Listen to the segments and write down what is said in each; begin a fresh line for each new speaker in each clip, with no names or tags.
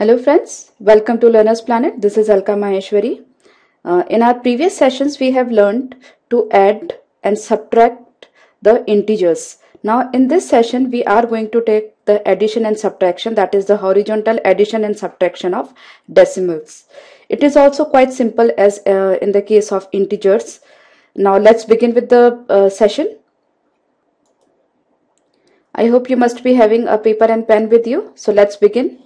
Hello friends, welcome to Learner's Planet. This is Alka Maheshwari. Uh, in our previous sessions, we have learned to add and subtract the integers. Now in this session, we are going to take the addition and subtraction that is the horizontal addition and subtraction of decimals. It is also quite simple as uh, in the case of integers. Now let's begin with the uh, session. I hope you must be having a paper and pen with you. So let's begin.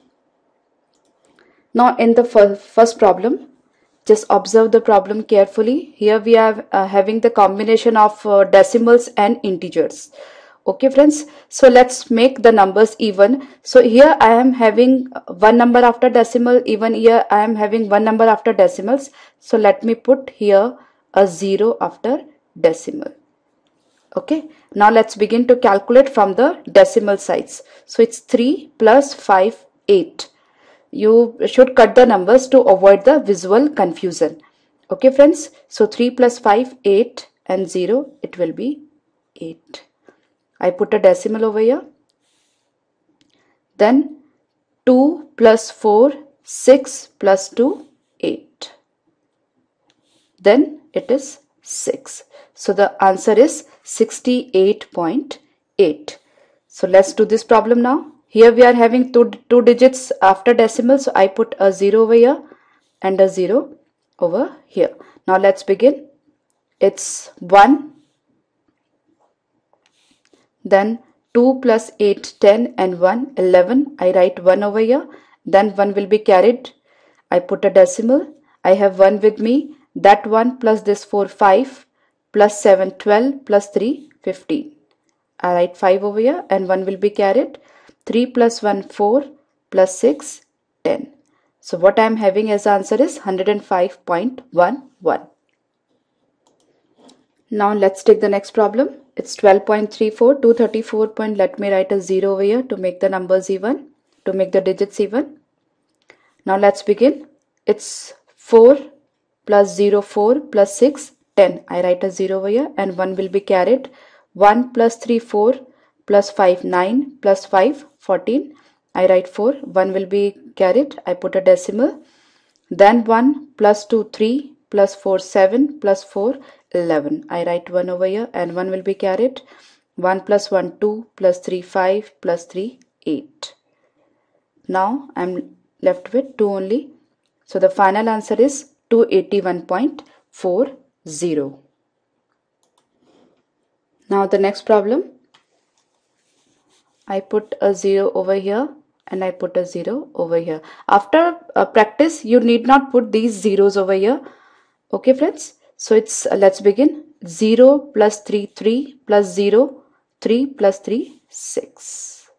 Now in the first problem, just observe the problem carefully. Here we are uh, having the combination of uh, decimals and integers. Okay friends, so let's make the numbers even. So here I am having one number after decimal, even here I am having one number after decimals. So let me put here a zero after decimal okay now let's begin to calculate from the decimal sides so it's 3 plus 5 8 you should cut the numbers to avoid the visual confusion. Okay friends? So 3 plus 5 8 and 0 it will be 8 I put a decimal over here. Then 2 plus 4 6 plus 2 8 then it is 6 so the answer is 68.8. So let's do this problem now. Here we are having two, two digits after decimal. So I put a 0 over here and a 0 over here. Now let's begin. It's 1. Then 2 plus 8, 10 and 1, 11. I write 1 over here. Then 1 will be carried. I put a decimal. I have 1 with me. That 1 plus this 4, 5 plus 7 12 plus 3 15 I write 5 over here and 1 will be carried 3 plus 1 4 plus 6 10 so what I am having as answer is 105.11 now let's take the next problem. It's 12.34 234 point let me write a 0 over here to make the numbers even to make the digits even. Now let's begin. It's 4 plus 0 4 plus 6 10 I write a 0 over here and 1 will be carried. 1 plus 3 4 plus 5 9 plus 5 14 I write 4 1 will be carried I put a decimal. Then 1 plus 2 3 plus 4 7 plus 4 11 I write 1 over here and 1 will be carried 1 plus 1 2 plus 3 5 plus 3 8 now I'm left with 2 only. So the final answer is 281.4 0. Now the next problem. I put a 0 over here and I put a 0 over here. After uh, practice, you need not put these zeros over here. Okay friends. So it's uh, let's begin. 0 plus 3 3 plus 0 3 plus 3 6.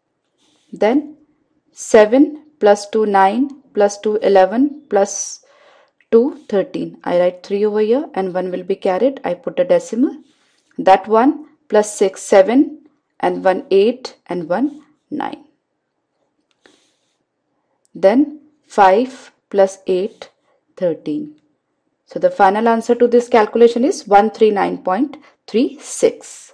Then 7 plus 2 9 plus 2 11 plus 2 13 I write 3 over here and 1 will be carried I put a decimal that 1 plus 6 7 and 1 8 and 1 9 then 5 plus 8 13 so the final answer to this calculation is 139.36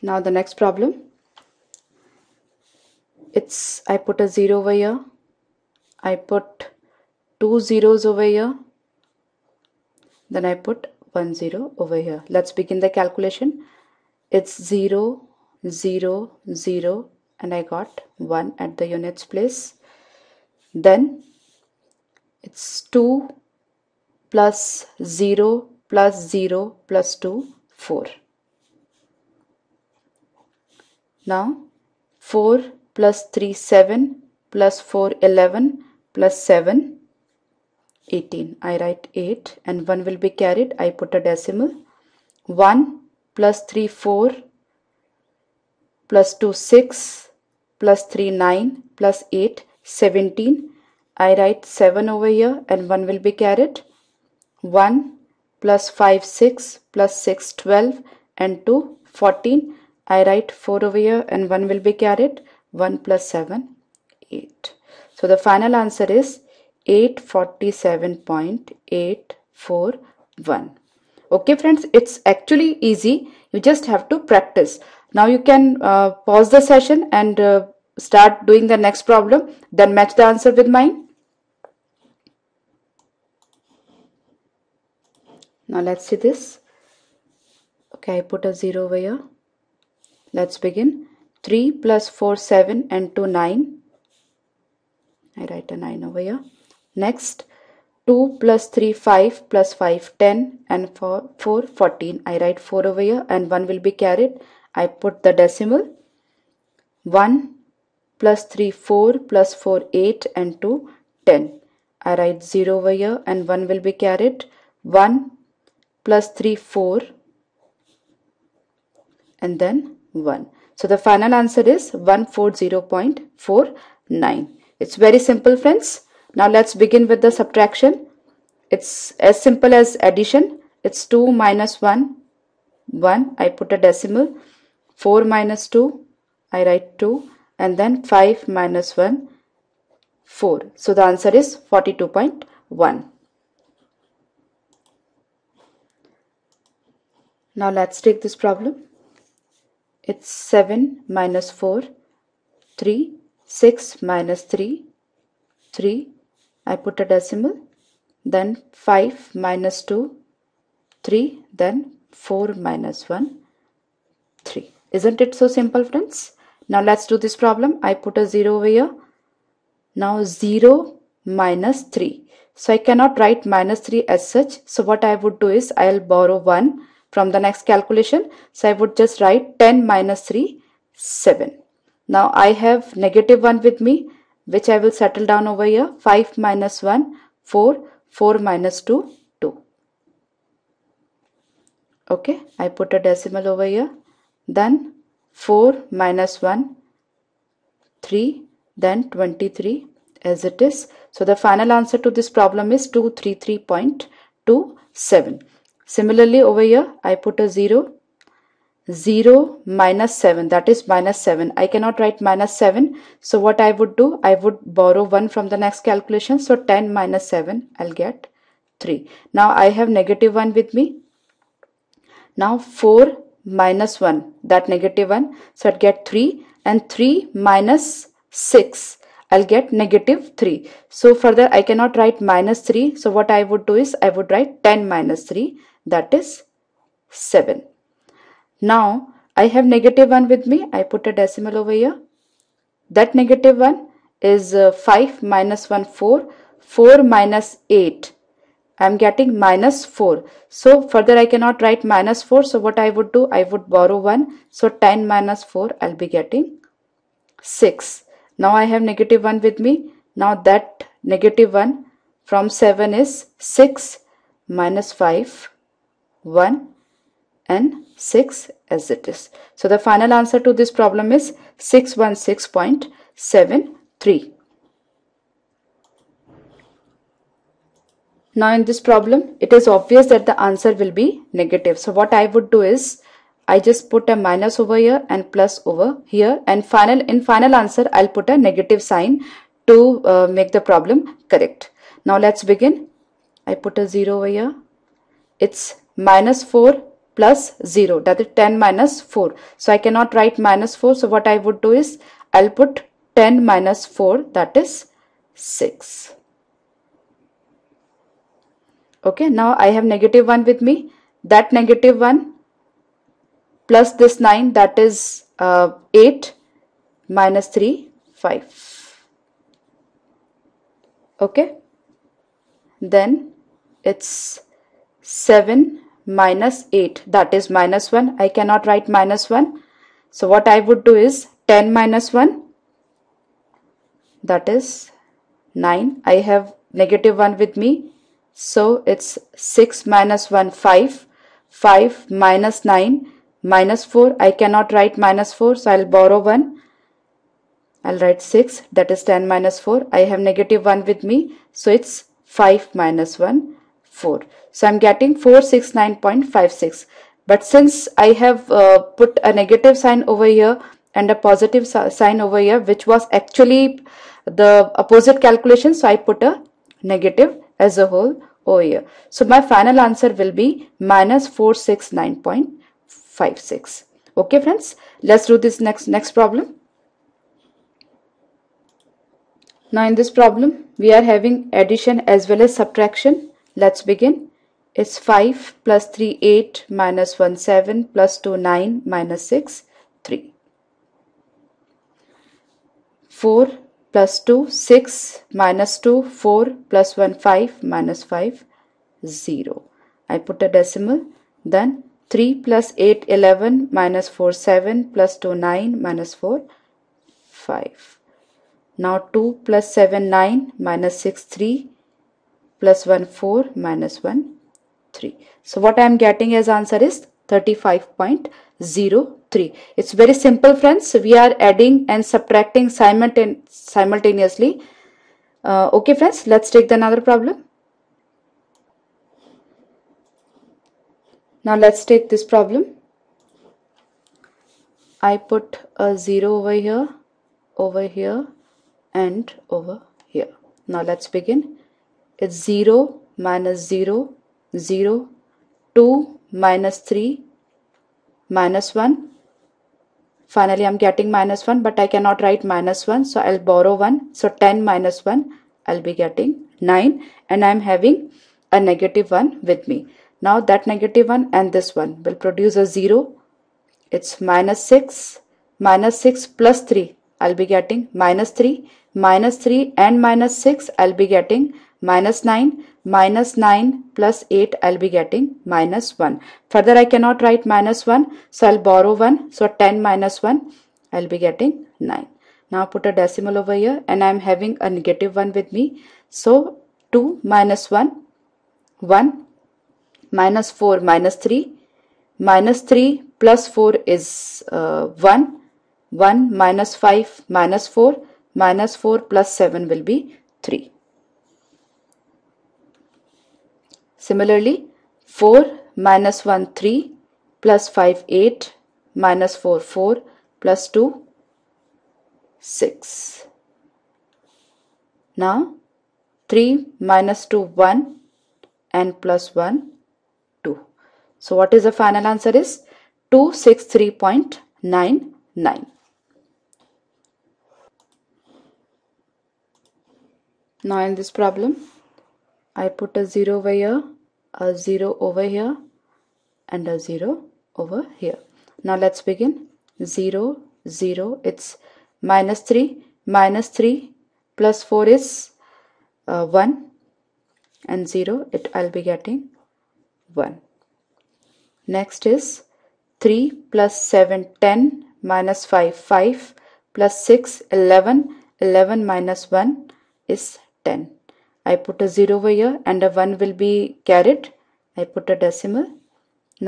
now the next problem. It's I put a 0 over here. I put two zeros over here. Then I put one zero over here. Let's begin the calculation. It's zero zero zero and I got 1 at the units place. Then it's 2 plus 0 plus 0 plus 2 4 now 4 plus 3 7 plus 4 11 plus 7 18 I write 8 and 1 will be carried. I put a decimal. 1 plus 3 4 plus 2 6 plus 3 9 plus 8 17 I write 7 over here and 1 will be carried. 1 plus 5 6 plus 6 12 and 2 14 I write 4 over here and 1 will be carried. 1 plus 7 8 so the final answer is 847.841. Okay friends, it's actually easy. You just have to practice. Now you can uh, pause the session and uh, start doing the next problem then match the answer with mine now let's see this okay I put a 0 over here let's begin 3 plus 4 7 and 2 9 I write a 9 over here next 2 plus 3 5 plus 5 10 and 4 4 14 I write 4 over here and 1 will be carried. I put the decimal. 1 plus 3 4 plus 4 8 and 2 10 I write 0 over here and 1 will be carried. 1 plus 3 4 and then 1 so the final answer is 140.49 it's very simple friends now let's begin with the subtraction. It's as simple as addition. It's 2 minus 1 1 I put a decimal. 4 minus 2 I write 2 and then 5 minus 1 4 so the answer is 42.1 now let's take this problem. It's 7 minus 4 3 6 minus 3 3 I put a decimal then 5 minus 2 3 then 4 minus 1 3 isn't it so simple friends now let's do this problem. I put a 0 over here. Now 0 minus 3. So I cannot write minus 3 as such. So what I would do is I'll borrow 1 from the next calculation. So I would just write 10 minus 3, 7. Now I have negative 1 with me which I will settle down over here. 5 minus 1, 4, 4 minus 2, 2. Okay, I put a decimal over here. Then 4 minus 1 3 then 23 as it is so the final answer to this problem is 233.27 similarly over here I put a 0 0 minus 7 that is minus 7 I cannot write minus 7 so what I would do I would borrow 1 from the next calculation. So 10 minus 7 I'll get 3 now I have negative 1 with me. Now 4 minus 1 that negative 1 so I'd get 3 and 3 minus 6 I'll get negative 3 so further I cannot write minus 3 so what I would do is I would write 10 minus 3 that is 7 now I have negative 1 with me I put a decimal over here that negative 1 is uh, 5 minus 1 4 4 minus 8 I'm getting minus 4. So further I cannot write minus 4. So what I would do, I would borrow 1. So 10 minus 4, I'll be getting 6. Now I have negative 1 with me. Now that negative 1 from 7 is 6 minus 5, 1 and 6 as it is. So the final answer to this problem is 616.73. Now in this problem, it is obvious that the answer will be negative. So what I would do is, I just put a minus over here and plus over here and final in final answer I'll put a negative sign to uh, make the problem correct. Now let's begin. I put a 0 over here. It's minus 4 plus 0 that is 10 minus 4. So I cannot write minus 4 so what I would do is I'll put 10 minus 4 that is 6 okay now I have negative 1 with me. That negative 1 plus this 9 that is uh, 8 minus 3 5 okay? Then it's 7 minus 8 that is minus 1 I cannot write minus 1 so what I would do is 10 minus 1 that is 9 I have negative 1 with me. So it's 6 minus 1, 5. 5 minus 9 minus 4. I cannot write minus 4, so I'll borrow 1. I'll write 6, that is 10 minus 4. I have negative 1 with me, so it's 5 minus 1, 4. So I'm getting 469.56. But since I have uh, put a negative sign over here and a positive sign over here, which was actually the opposite calculation, so I put a negative as a whole over here. So my final answer will be minus 469.56. Okay friends, let's do this next next problem. Now in this problem, we are having addition as well as subtraction. Let's begin. It's 5 plus 3, 8 minus 1, 7 plus 2, 9 minus 6, 3. 4 plus 2, 6 minus 2, 4 plus 1, 5 minus 5, 0. I put a decimal. Then 3 plus 8, 11 minus 4, 7 plus 2, 9 minus 4, 5. Now 2 plus 7 9 minus 6 3 plus 1 4 minus 1 3. So what I am getting as answer is 35.03. It's very simple friends. We are adding and subtracting simultane simultaneously. Uh, okay friends, let's take the another problem. Now let's take this problem. I put a 0 over here, over here and over here. Now let's begin. It's 0 minus 0, 0, 2 minus 3, minus 1. Finally, I'm getting minus 1, but I cannot write minus 1, so I'll borrow 1. So 10 minus 1, I'll be getting 9, and I'm having a negative 1 with me. Now that negative 1 and this one will produce a 0. It's minus 6, minus 6 plus 3, I'll be getting minus 3 minus 3 and minus 6 I'll be getting minus 9 minus 9 plus 8 I'll be getting minus 1 further I cannot write minus 1 so I'll borrow 1 so 10 minus 1 I'll be getting 9 now put a decimal over here and I'm having a negative 1 with me. So 2 minus 1 1 minus 4 minus 3 minus 3 plus 4 is uh, 1 1 minus 5 minus 4 minus 4 plus 7 will be 3. Similarly, 4 minus 1 3 plus 5 8 minus 4 4 plus 2 6. Now 3 minus 2 1 and plus 1 2. So what is the final answer is 263.99. Now in this problem, I put a 0 over here, a 0 over here and a 0 over here. Now let's begin. 0, 0, it's minus 3, minus 3 plus 4 is uh, 1 and 0, it I'll be getting 1. Next is 3 plus 7, 10 minus 5, 5 plus 6, 11, 11 minus 1 is 10. I put a 0 over here and a 1 will be carried. I put a decimal.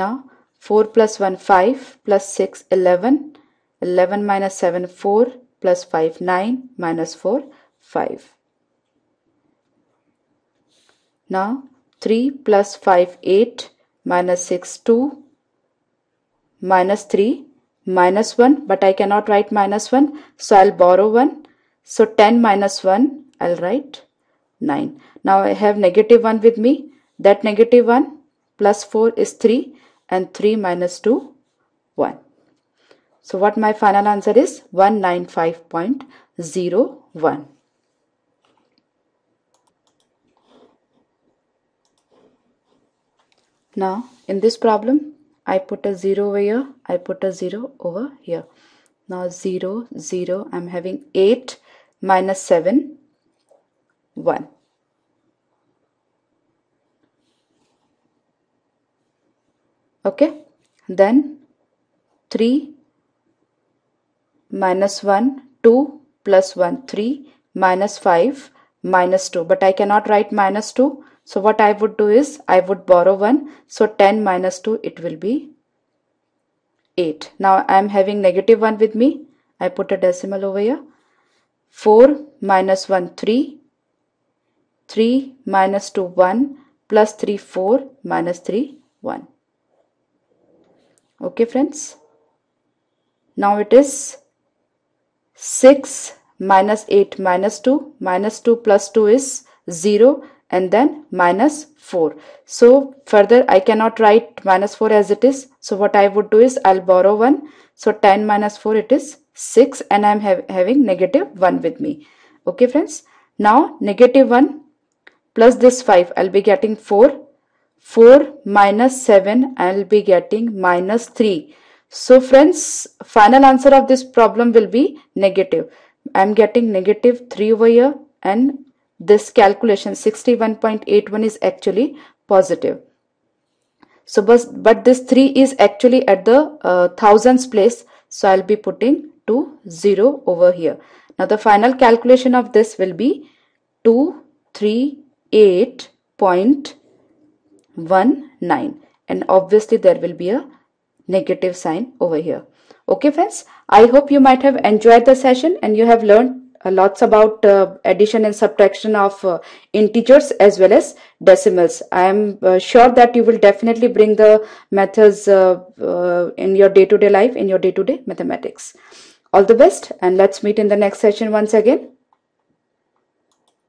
Now 4 plus 1 5 plus 6 11. 11 minus 7 4 plus 5 9 minus 4 5. Now 3 plus 5 8 minus 6 2 minus 3 minus 1 but I cannot write minus 1 so I'll borrow 1 so 10 minus 1 I'll write 9. Now I have negative 1 with me. That negative 1 plus 4 is 3 and 3 minus 2, 1. So what my final answer is 195.01. Now in this problem I put a 0 over here, I put a 0 over here. Now 0, 0, I'm having 8 minus 7 1. Okay, then 3 minus 1, 2 plus 1, 3 minus 5 minus 2. But I cannot write minus 2. So what I would do is I would borrow 1. So 10 minus 2 it will be 8. Now I am having negative 1 with me. I put a decimal over here. 4 minus 1 3 3 minus 2 1 plus 3 4 minus 3 1 okay friends? Now it is 6 minus 8 minus 2 minus 2 plus 2 is 0 and then minus 4 so further I cannot write minus 4 as it is. So what I would do is I'll borrow 1 so 10 minus 4 it is 6 and I'm ha having negative 1 with me. Okay friends? Now negative 1 plus this 5 I'll be getting 4. 4 minus 7 I'll be getting minus 3. So friends final answer of this problem will be negative. I'm getting negative 3 over here and this calculation 61.81 is actually positive. So but, but this 3 is actually at the uh, thousands place so I'll be putting to 0 over here. Now the final calculation of this will be 238.19 and obviously there will be a negative sign over here. Okay friends, I hope you might have enjoyed the session and you have learned uh, lots about uh, addition and subtraction of uh, integers as well as decimals. I am uh, sure that you will definitely bring the methods uh, uh, in your day-to-day -day life, in your day-to-day -day mathematics. All the best and let's meet in the next session once again.